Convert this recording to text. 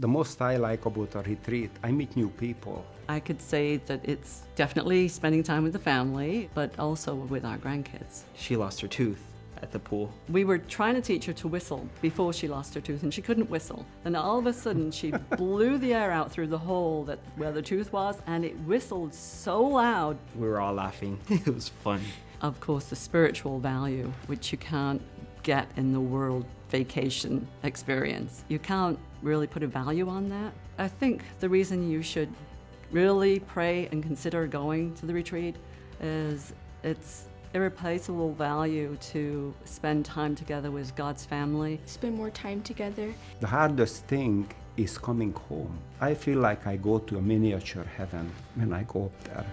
The most I like about a retreat, I meet new people. I could say that it's definitely spending time with the family, but also with our grandkids. She lost her tooth at the pool. We were trying to teach her to whistle before she lost her tooth, and she couldn't whistle. And all of a sudden, she blew the air out through the hole that where the tooth was, and it whistled so loud. We were all laughing. it was fun. Of course, the spiritual value, which you can't get in the world vacation experience. You can't really put a value on that. I think the reason you should really pray and consider going to the retreat is it's irreplaceable value to spend time together with God's family. Spend more time together. The hardest thing is coming home. I feel like I go to a miniature heaven when I go up there.